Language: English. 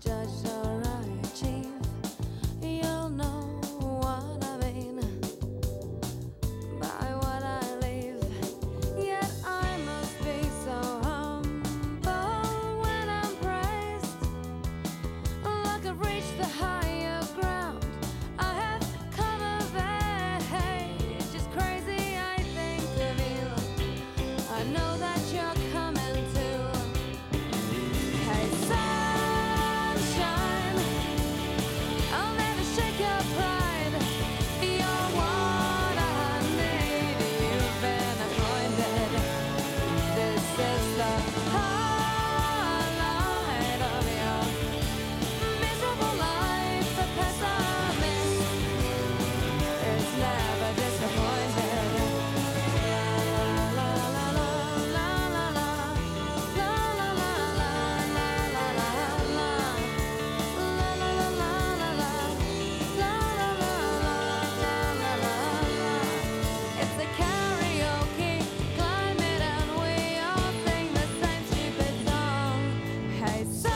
Judge So.